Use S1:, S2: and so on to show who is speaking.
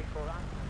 S1: before us.